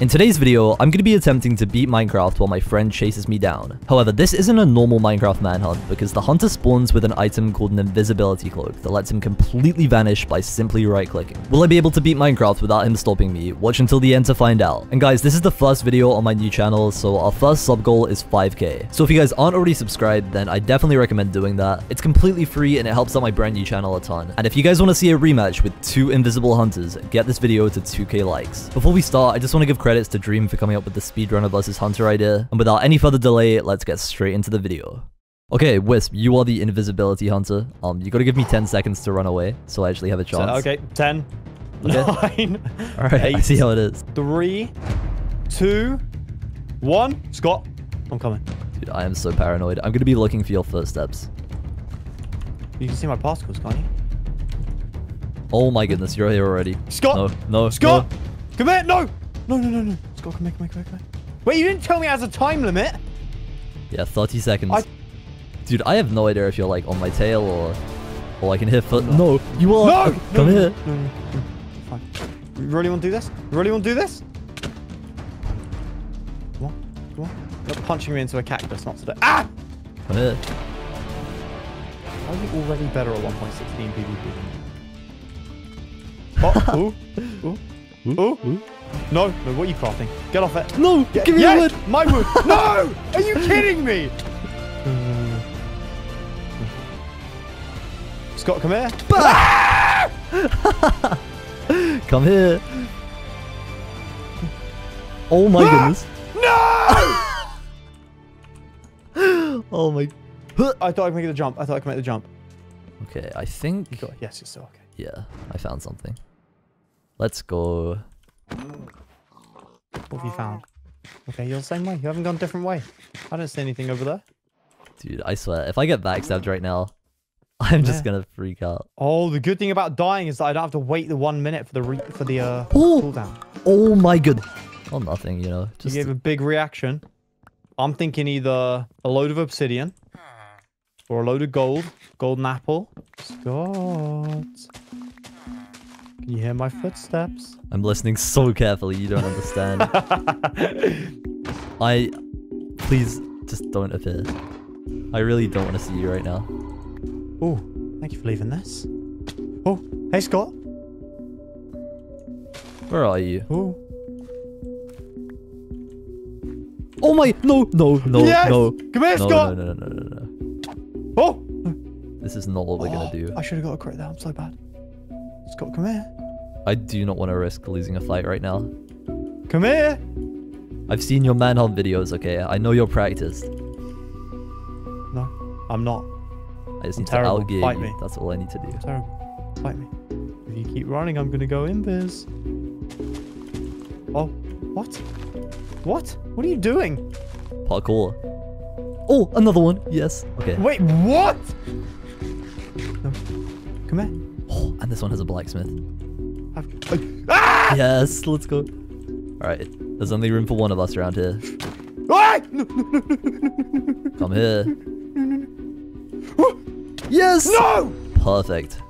In today's video, I'm going to be attempting to beat Minecraft while my friend chases me down. However, this isn't a normal Minecraft manhunt because the hunter spawns with an item called an invisibility cloak that lets him completely vanish by simply right-clicking. Will I be able to beat Minecraft without him stopping me? Watch until the end to find out. And guys, this is the first video on my new channel, so our first sub goal is 5k. So if you guys aren't already subscribed, then I definitely recommend doing that. It's completely free and it helps out my brand new channel a ton. And if you guys want to see a rematch with two invisible hunters, get this video to 2k likes. Before we start, I just want to give credit credits to Dream for coming up with the speedrunner versus hunter idea. And without any further delay, let's get straight into the video. Okay, Wisp, you are the invisibility hunter. Um, you gotta give me 10 seconds to run away, so I actually have a chance. Okay, 10, okay. 9, Alright, I see how it is. 3, 2, 1. Scott, I'm coming. Dude, I am so paranoid. I'm gonna be looking for your footsteps. You can see my particles, can't you? Oh my goodness, you're here already. Scott! No, no, Scott! No. Come here! No! No, no, no, no. Scott, come here, come here, come here, come here. Wait, you didn't tell me it has a time limit. Yeah, 30 seconds. I... Dude, I have no idea if you're like on my tail or... Or I can hear foot... No, you are! No! Okay, come no, here. No, no, no. Fine. You really want to do this? You really want to do this? Come on, come on. You're punching me into a cactus, not today. Ah! Come here. Are you already better at 1.16 PvP? Oh, ooh, ooh, ooh, ooh. No, no, what are you crafting? Get off it. No, Get, give me yes, wood. my wood. no! Are you kidding me? Scott, come here. Ah! Come here. Oh my ah! goodness. No! Oh my... I thought I could make the jump. I thought I could make the jump. Okay, I think... You got, yes, you're still okay. Yeah, I found something. Let's go. What have you found? Okay, you're the same way. You haven't gone a different way. I don't see anything over there. Dude, I swear, if I get backstabbed right now, I'm just gonna freak out. Oh, the good thing about dying is that I don't have to wait the one minute for the re for the uh Oh! cooldown. Oh my good. Well, nothing, you know. You Just gave a big reaction. I'm thinking either a load of obsidian or a load of gold, golden apple. Scott, can you hear my footsteps? I'm listening so carefully. You don't understand. I please just don't appear. I really don't want to see you right now. Oh, thank you for leaving this. Oh, hey Scott. Where are you? Oh, Oh my! No! No! No! yes! No! Come here, No! Scott. No! No! No! No! No! no. Oh, This is not what we're gonna Oh, do. I should have got a crit there. I'm so bad. Scott, come here. I do not want to risk losing a fight right now. Come here. I've seen your manhunt videos. Okay, I know you're practiced. No, I'm not. I just I'm need terrible. to outgear Fight you. me. That's all I need to do. Terrible. Fight me. If you keep running, I'm gonna go invis. Oh, what? What? What are you doing? Parkour. Oh, another one. Yes. Okay. Wait, what? This one has a blacksmith. Ah! Yes, let's go. All right. There's only room for one of us around here. Ah! No, no, no, Come here. no. Yes. No! Perfect.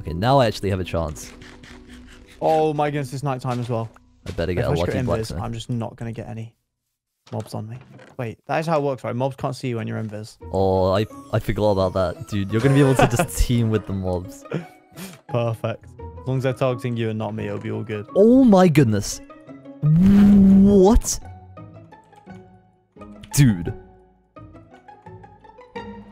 Okay, now I actually have a chance. Oh my goodness, it's nighttime as well. I better If get a I just lucky blacksmith. I'm just not gonna get any mobs on me. Wait, that is how it works, right? Mobs can't see you when you're invis. Oh, I I forgot about that, dude. You're gonna be able to just team with the mobs. Perfect. As long as they're targeting you and not me, it'll be all good. Oh my goodness. What? Dude.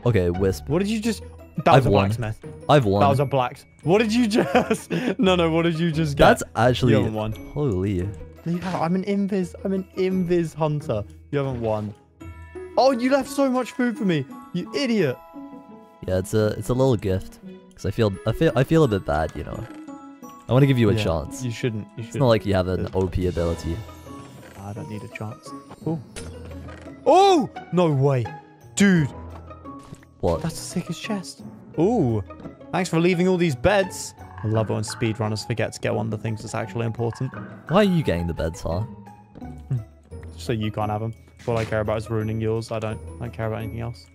Okay, Wisp. What did you just? That I've was a won. blacksmith. I've won. That was a blacks. What did you just? No, no. What did you just get? That's actually you haven't won. holy. You have- I'm an invis. I'm an invis hunter. You haven't won. Oh, you left so much food for me. You idiot. Yeah, it's a it's a little gift. Cause I feel I feel I feel a bit bad, you know. I want to give you a Yeah, chance. You shouldn't. You It's shouldn't. not like you have an OP ability. I don't need a chance. Oh. Oh! No way. Dude, What? that's the sickest chest. Ooh. Thanks for leaving all these beds. I love it when speedrunners forget to get one of the things that's actually important. Why are you getting the beds, huh? Hmm. So you can't have them. All I care about is ruining yours. I don't, I don't care about anything else.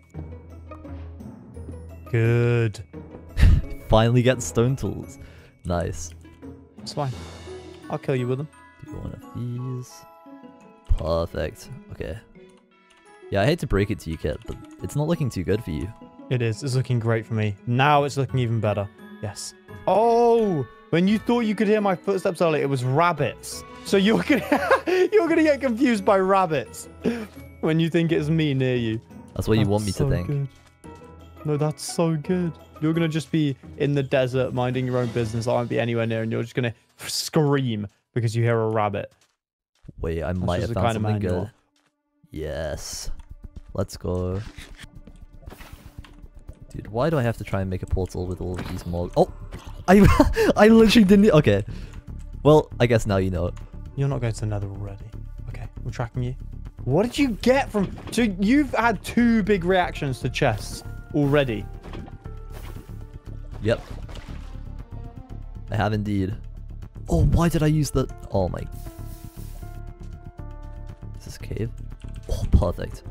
Good. Finally get stone tools. Nice. It's fine. I'll kill you with them. Go one of these. Perfect. Okay. Yeah, I hate to break it to you, Kit, but it's not looking too good for you. It is. It's looking great for me. Now it's looking even better. Yes. Oh, when you thought you could hear my footsteps earlier, it was rabbits. So you're gonna you're gonna get confused by rabbits when you think it's me near you. That's what you want me so to think. Good. No, that's so good. You're gonna just be in the desert minding your own business. I won't be anywhere near, and you're just gonna scream because you hear a rabbit. Wait, I might just have found kind of something good. Yes. Let's go. Dude, why do I have to try and make a portal with all of these mods? Oh! I, I literally didn't... Okay. Well, I guess now you know. it. You're not going to the nether already. Okay, we're tracking you. What did you get from... So you've had two big reactions to chests already. Yep. I have indeed. Oh, why did I use the... Oh my... Is this a cave? Oh, perfect.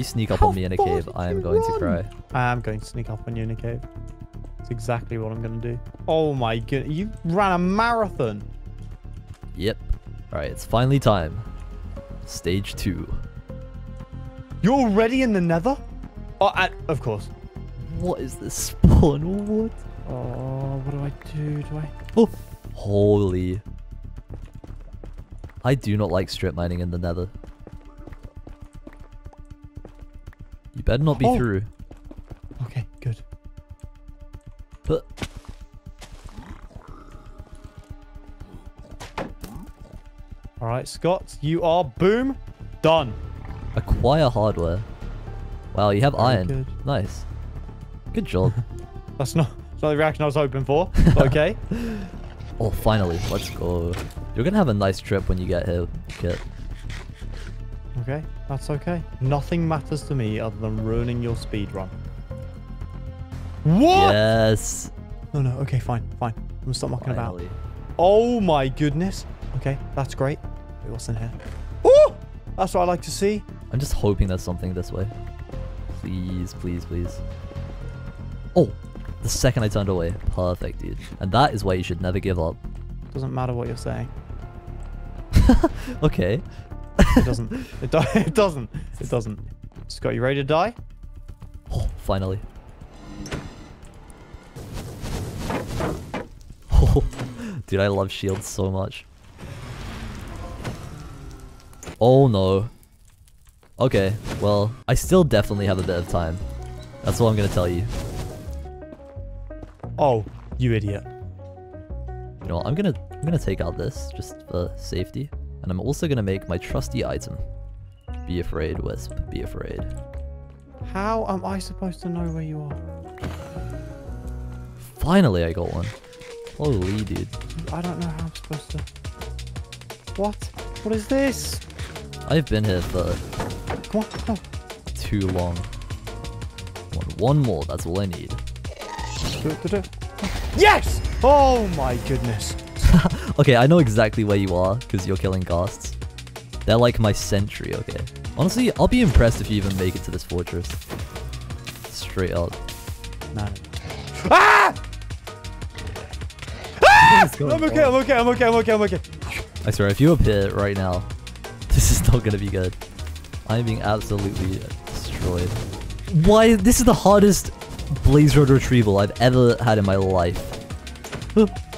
You sneak up How on me in a cave, I am you going to cry. I am going to sneak up on you in a cave. That's exactly what I'm going to do. Oh my goodness. You ran a marathon. Yep. Alright, it's finally time. Stage 2. You're already in the nether? Oh, I, of course. What is this spawn? What? Oh, what do I do? Do I... Oh, holy. I do not like strip mining in the nether. Better not be Oh. through. Okay, good. But All right, Scott, you are boom done. acquire hardware. Wow, you have Very iron. good. Nice. Good job. That's not, that's not the reaction I was hoping for. Okay. oh, finally. Let's go. You're gonna have a nice trip when you get here, Kit. Okay, that's okay. Nothing matters to me other than ruining your speed run. What? Yes. No, no. Okay, fine, fine. I'm gonna stop mucking about. Oh my goodness. Okay, that's great. Wait, what's in here? Oh, that's what I like to see. I'm just hoping there's something this way. Please, please, please. Oh, the second I turned away. Perfect, dude. And that is why you should never give up. Doesn't matter what you're saying. Okay. It doesn't. it, do- it doesn't. It doesn't. Scott, you ready to die? Oh, finally. Oh, dude, I love shields so much. Oh no. Okay, well, I still definitely have a bit of time. That's all I'm gonna tell you. Oh, you idiot. You know what, I'm gonna I'm gonna take out this just for safety. And I'm also gonna make my trusty item. Be afraid, Wisp, be afraid. How am I supposed to know where you are? Finally I got one. Holy dude. I don't know how I'm supposed to. What? What is this? I've been here for Come on, come on. too long. One, one more, that's all I need. Do it, do it. Yes! Oh my goodness. Okay, I know exactly where you are, because you're killing ghasts. They're like my sentry, okay? Honestly, I'll be impressed if you even make it to this fortress. Straight up. No, no, no. Ah! Ah! I'm okay, I'm okay, I'm okay, I'm okay, I'm okay. I swear, if you appear right now, this is not gonna be good. I'm being absolutely destroyed. Why? This is the hardest Blaze Rod retrieval I've ever had in my life.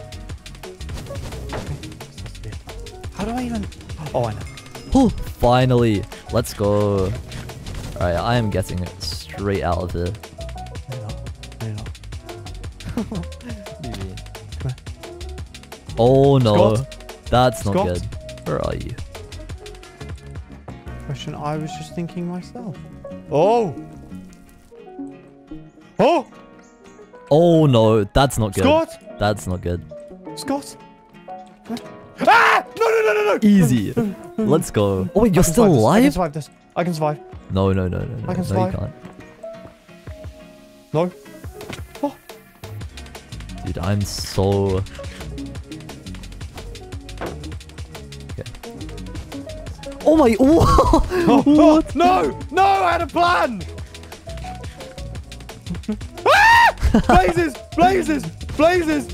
How do I even... Oh, I know. Oh, finally. Let's go. Alright, I am getting it straight out of here. No. No. Oh no. Scott? That's not Scott? good. Where are you? Question I was just thinking myself. Oh! Oh! Oh no, that's not good. Scott! That's not good. Scott! Ah! No, no, no! Easy. Let's go. Oh wait, you're still survive this. I can survive this. I can survive. No, no, no, no, no. I can no, you can't. No. Oh. Dude, I'm so... Okay. Oh my... Oh, what? No! No! I had a plan! Ah! Blazes! Blazes! Blazes!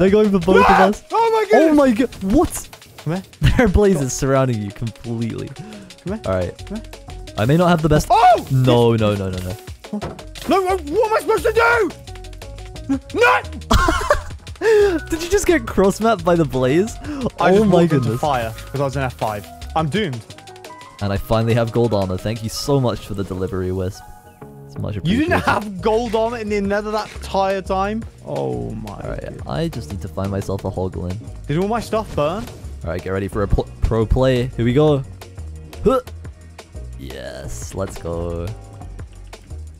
They're, going for both Ah! of us. Oh my god! Oh my god. What? Come here. There are blazes surrounding you completely. Come here. Alright. Come I may not have the best. Oh! No, no, no, no, no. No, uh, what am I supposed to do? No! Did you just get cross mapped by the blaze? I oh my goodness. fire because I was in F5. I'm doomed. And I finally have gold armor. Thank you so much for the delivery, Wisp. It's much You didn't have gold on it in the nether that entire time? Oh my. Alright, I just need to find myself a hoglin. Did all my stuff burn? Alright, get ready for a pl- pro play. Here we go. Huh. Yes, let's go.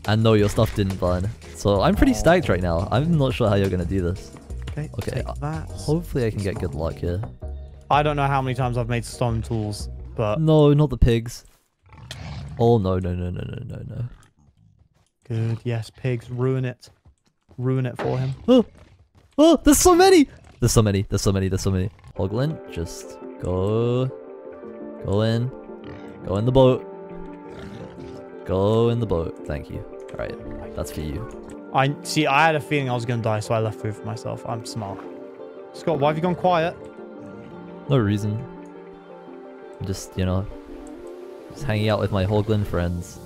And no, your stuff didn't burn. So I'm pretty stacked right now. I'm not sure how you're gonna do this. Okay, Okay, uh, that. Hopefully I can get good luck here. I don't know how many times I've made stone tools, but No, not the pigs. Oh no, no, no, no, no, no, no. Good. Yes, pigs, ruin it. Ruin it for him. Oh, oh, there's so many. There's so many. There's so many. There's so many. Hoglin, just go, go in, go in the boat, go in the boat. Thank you. All right, that's for you. I see. I had a feeling I was gonna die, so I left food for myself. I'm smart. Scott, why have you gone quiet? No reason. I'm just, you know, just hanging out with my Hoglin friends.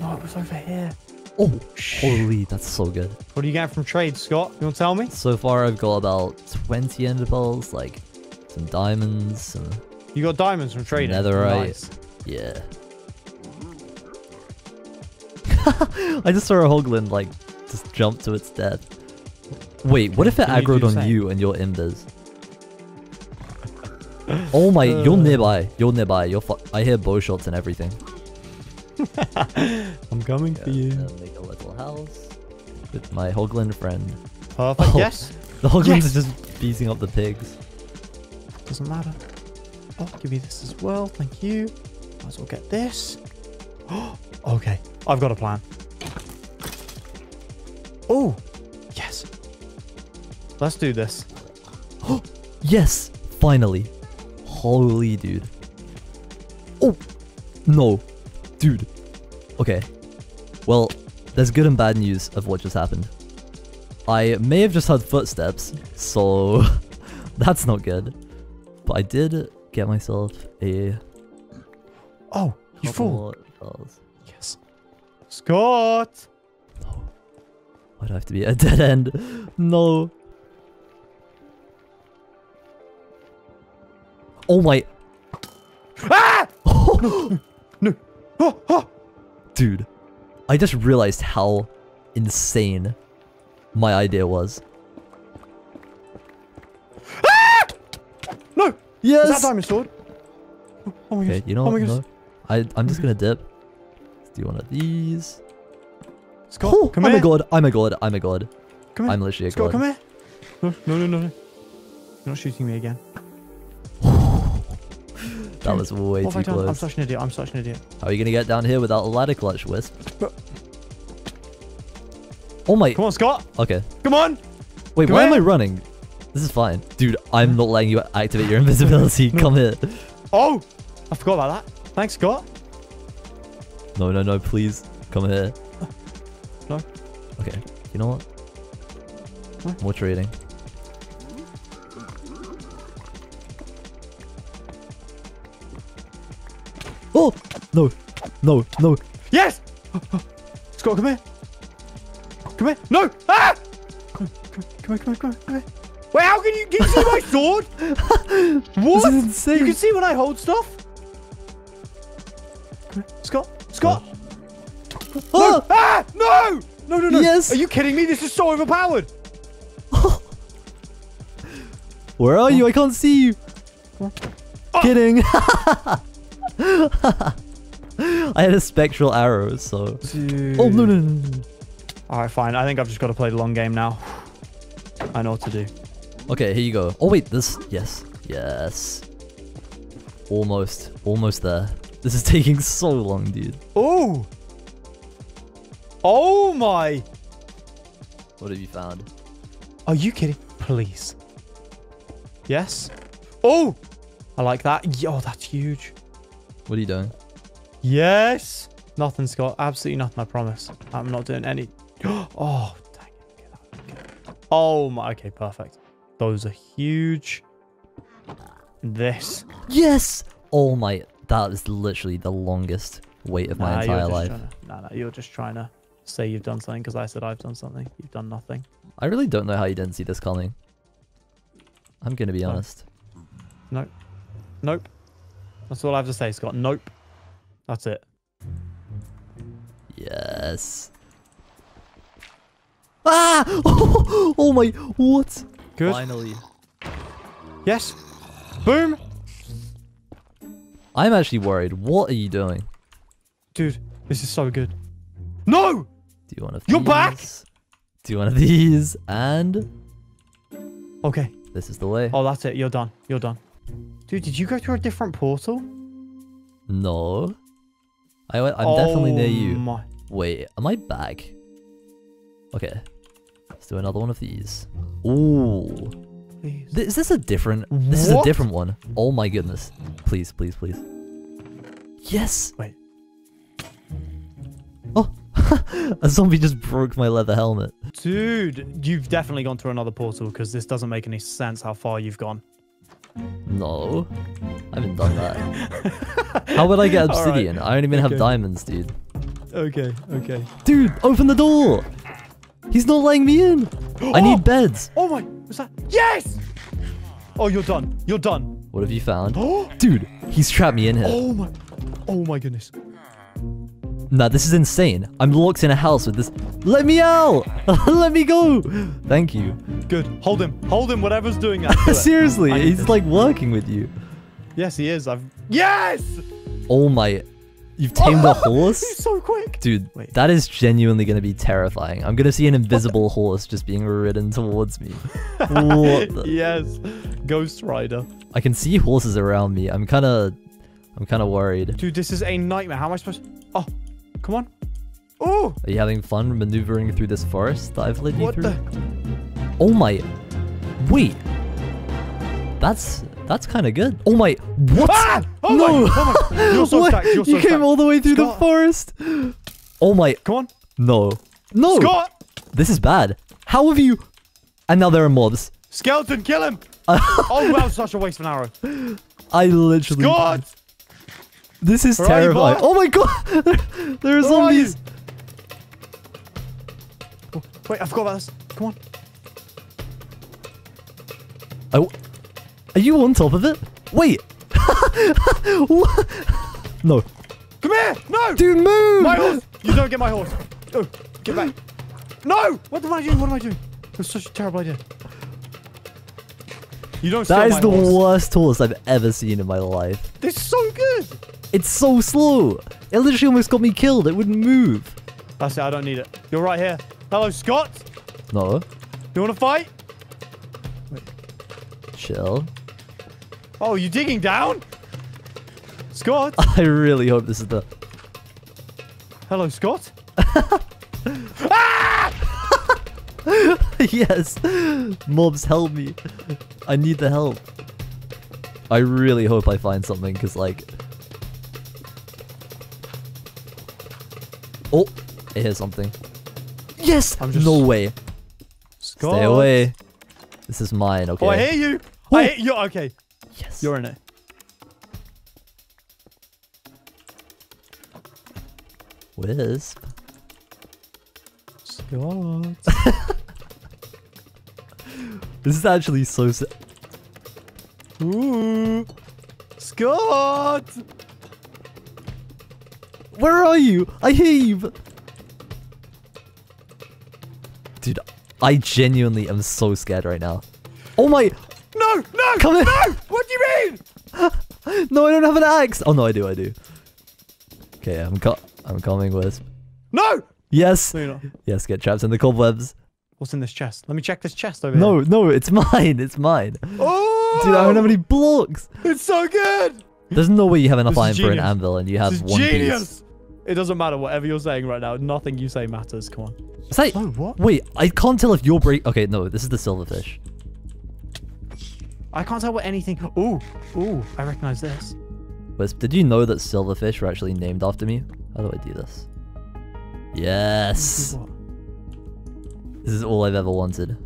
No, it was over here. Oh, holy, that's so good. What are you getting from trade, Scott? You want to tell me? So far, I've got about 20 ender pearls, like some diamonds, some You got diamonds from trading. Netherite. Nice. Yeah. I just saw a hoglin like just jump to its death. Wait, what if it Can aggroed the on same? you and your embers? Oh my, you're Uh. nearby. You're nearby. You're I hear bow shots and everything. I'm coming for you. Uh, make a little house with my hoglin friend. Perfect. Oh. Yes. The hoglins Yes! are just beating up the pigs. Doesn't matter. Oh, give me this as well. Thank you. Might as well get this. okay. I've got a plan. Oh, yes. Let's do this. Yes, finally. Holy dude. Oh, no. Dude. Okay. Well, there's good and bad news of what just happened. I may have just heard footsteps, so that's not good. But I did get myself a Oh, you fool. Yes. Scott. No. Why do I have to be at a dead end? No. Oh my. Ah! No. Oh, oh. Dude, I just realized how insane my idea was. Ah! No. Yes! Is that diamond sword? Oh, oh my Okay, gosh. you know oh what? No. I I'm just gonna dip. Let's do one of these. Scott, Oh, come I'm here. a god. I'm a god. I'm a god. Come here. I'm literally a Scott, god. come here. No, no, no, no. no. You're not shooting me again. That was way what too close. I'm such an idiot. I'm such an idiot. How are you gonna get down here without a ladder clutch, Wisp? Oh my. Come on, Scott. Okay. Come on. Wait, Come why am I running? This is fine. Dude, I'm not letting you activate your invisibility. No. Come here. Oh, I forgot about that. Thanks, Scott. No, no, no, please. Come here. No. Okay. You know what? What? More trading. No. No, no. Yes. Scott, come here. Come here. No. Ah! Come, here, come here, come here, come here. Wait, how can you, can you see my sword? What? This is insane. You can see when I hold stuff? Scott, Scott. No. Oh! Ah! No! No, no, no. Yes. Are you kidding me? This is so overpowered. Where are you? I can't see you. Oh. Kidding. I had a spectral arrow, so. Oh no no no! no. All right, fine. I think I've just got to play the long game now. I know what to do. Okay, here you go. Oh wait, this yes, yes. Almost, almost there. This is taking so long, dude. Oh. Oh my. What have you found? Are you kidding? Please. Yes. Oh. I like that. Yo, that's huge. What are you doing? Yes. Nothing, Scott. Absolutely nothing, I promise. I'm not doing any... Oh, dang it. Okay, that- okay. Oh, my... Okay, perfect. Those are huge. This. Yes! Oh my, that is literally the longest wait of my Nah, you're entire just life. to- Nah, nah, you're just trying to say you've done something because I said I've done something. You've done nothing. I really don't know how you didn't see this coming. I'm gonna be Oh. honest. Nope. Nope. That's all I have to say, Scott. Nope. That's it. Yes. Ah! Oh, my, what? Good. Finally. Yes. Boom. I'm actually worried. What are you doing? Dude, this is so good. No! Do you want of You're these? back! Do one of these? And Okay. this is the way. Oh, that's it. You're done. You're done. Dude, did you go through a different portal? No. I, went- I'm definitely near Oh you. My. Wait, am I back? Okay. Let's do another one of these. Ooh. Please. Th- Is this a different? This is a different one. Oh my goodness. Please, please, please. Yes. Wait. Oh, a zombie just broke my leather helmet. Dude, you've definitely gone through another portal because this doesn't make any sense how far you've gone. No, I haven't done that. How would I get All right. obsidian? I don't even have diamonds, dude. Okay, okay. Dude, open the door. He's not letting me in. I need beds. Oh my, what's that? Yes! Oh, you're done. You're done. What have you found? Oh, Dude, he's trapped me in here. oh my, oh my goodness. Nah, this is insane. I'm locked in a house with this. Let me out! Let me go! Thank you. Good. Hold him. Hold him. Whatever's doing that. do. Seriously, he's this. like working with you. Yes, he is. I've. Yes! Oh my. You've tamed a horse? He's so quick. Dude, Wait. that is genuinely going to be terrifying. I'm going to see an invisible horse just being ridden towards me. What the- yes. Ghost Rider. I can see horses around me. I'm kind of I'm kind of worried. Dude, this is a nightmare. How am I supposed to... Oh, come on. Oh, Are you having fun maneuvering through this forest that I've led you what through? the... Oh my. Wait. That's that's kind of good. Oh my. What? Ah! Oh no. my, oh my. You're so stacked. You're so you came stacked. all the way through the forest. Oh my. Come on. No. No. Scott! This is bad. How have you? And now there are mobs. Skeleton, kill him! oh, wow, such a waste of an arrow. I literally. Scott! This is Where terrifying. Oh my god. there are Where are zombies. Oh, wait, I forgot about this. Come on. Oh. Are you on top of it? Wait. No. Come here! No! Dude, move. My horse! You don't get my horse. Oh, get back. No! What am I doing? What am I doing? It was such a terrible idea. You don't That is the horse. worst horse I've ever seen in my life. This is so good! It's so slow. It literally almost got me killed. It wouldn't move. That's it, I don't need it. You're right here. Hello, Scott! No. You wanna fight? Chill. Oh, you digging down? Scott? I really hope this is the... Hello, Scott? Ah! yes. Mobs, help me. I need the help. I really hope I find something, because, like... Oh, I hear something. Yes! I'm just- No way. Scott? Stay away. This is mine, okay? Oh, I hear you. Oh. I hear you. Okay, Yes. you're in it. Wisp. Scott. This is actually so... si- Ooh. Scott! Where are you? I heave! Dude, I genuinely am so scared right now. Oh my... No, no, Come here. no! What do you mean? No, I don't have an axe. Oh, no, I do, I do. Okay, I'm co I'm coming, Wisp. No! Yes. No. Yes, get trapped in the cobwebs. What's in this chest? Let me check this chest over No, here. no, it's mine. It's mine. Oh! Dude, I don't have any blocks. It's so good! There's no way you have enough This is iron for an anvil and you have this is one genius! piece. It doesn't matter whatever you're saying right now. Nothing you say matters. Come on. Is that... Oh, what? Wait, I can't tell if you're break... Okay, no, this is the silverfish. I can't tell what anything. Ooh, ooh, I recognize this. Wisp, did you know that silverfish were actually named after me? How do I do this? Yes! What? This is all I've ever wanted.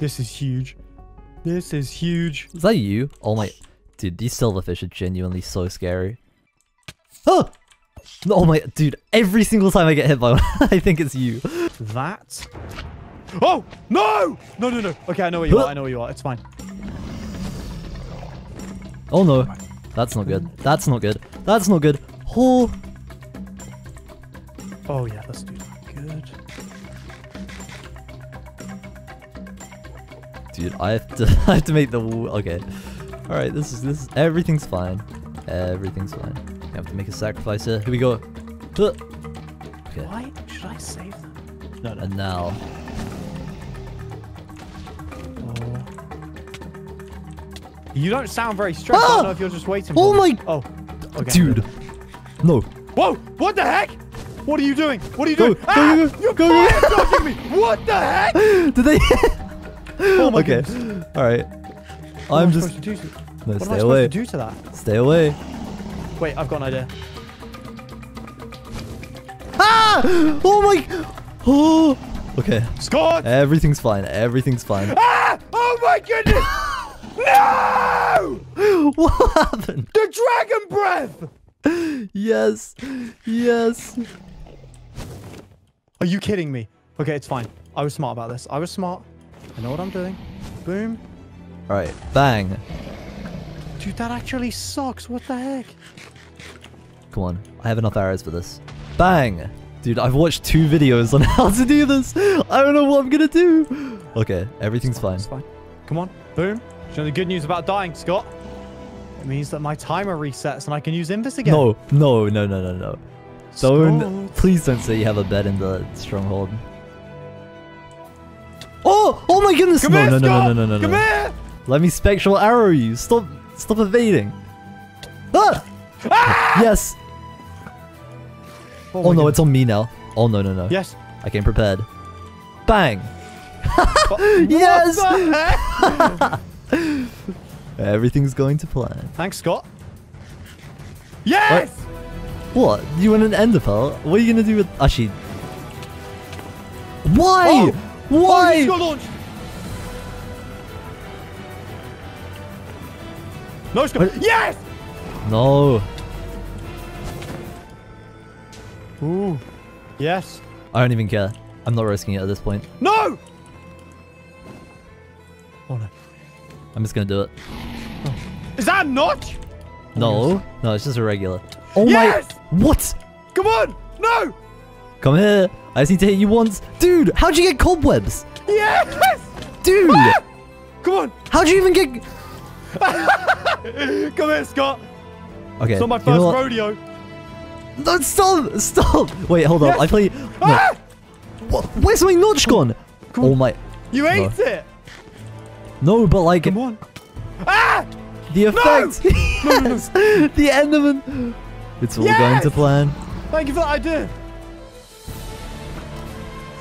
This is huge. This is huge. Is that you? Oh my... Dude, these silverfish are genuinely so scary. Oh! Oh my... Dude, every single time I get hit by one, I think it's you. That. Oh no! No no no. Okay, I know where you are. I know where you are. It's fine. Oh no. That's not good. That's not good. That's not good. Oh... Oh yeah, let's do that. Dude, I have to I have to make the wall. Okay. All right, this is this is everything's fine. Everything's fine. I have to make a sacrifice here. Here we go. Okay. Why should I save them? No no. And now. Oh. You don't sound very stressed. I Ah! don't know if you're just waiting. Oh for me. my- Oh. Okay. Dude. No. Whoa! What the heck? What are you doing? What are you Go, doing? go, ah! go, go, You're go, go. fire dodging me! What the heck? Did they? Oh my okay. goodness. All right. What I'm just. to to- No, What am I stay supposed away. to do to that? Stay away. Wait, I've got an idea. Ah! Oh my. Oh. Okay. Scott! Everything's fine. Everything's fine. ah! Oh my goodness! no! what happened? The dragon breath! Yes. Yes. Are you kidding me? Okay, it's fine. I was smart about this. I was smart. I know what I'm doing. Boom. All right. Bang. Dude, that actually sucks. What the heck? Come on. I have enough arrows for this. Bang. Dude, I've watched two videos on how to do this. I don't know what I'm gonna do. Okay, everything's fine. It's fine. Come on. Boom. Do you know the good news about dying, Scott? It means that my timer resets and I can use Invis again. No, no, no, no, no, no. Don't. Please don't say you have a bed in the stronghold. Oh! Oh my goodness! Come no, here, no, no, no, no, no, no, Come here! Let me spectral arrow you. Stop. Stop evading. Ah! Yes. Oh, my no, goodness. it's on me now. Oh no, no, no. Yes. I came prepared. Bang. Yes! Everything's going to plan. Thanks, Scott. Yes! What? You want an ender pearl? What are you gonna do with Actually. Why? Oh! Oh, Why? you just got launched. No, Scott. What? Yes! no. Ooh. Yes. I don't even care. I'm not risking it at this point. No! Oh, no. I'm just gonna do it. Is that a notch? No. No, it's just a regular. Oh Yes! my. What? Come on! No! Come here. I just need to hit you once. Dude, how'd you get cobwebs? Yes! Dude, Ah! Come on! how'd you even get. Come here, Scott. Okay. It's not my you know first rodeo. No, stop! Stop! Wait, hold Yes! on. I play. No. Ah! What? Where's my notch gone? Come Oh my. You No. ate it! No, but like. Come on. Ah! The effect! No! yes! The Enderman! It's all going to plan. Thank you for that idea.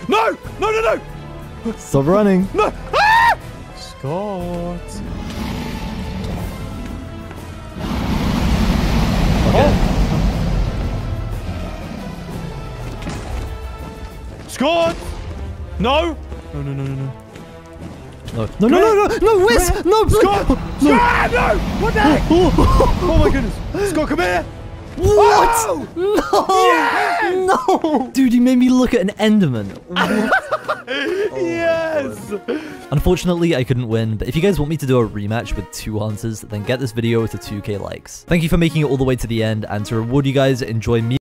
No! No, no, no! Stop running. No! Ah! Scott. Okay. Scott! No! No, no, no, no, no. No, no, no, no, no, no, Wiz! Come No, please! Scott! No. Scott! No! What the heck? Oh my goodness. Scott, come here! What? Oh! No! Yes! No! Dude, you made me look at an Enderman. yes! Unfortunately, I couldn't win, but if you guys want me to do a rematch with two hunters, then get this video to 2k likes. Thank you for making it all the way to the end, and to reward you guys, enjoy me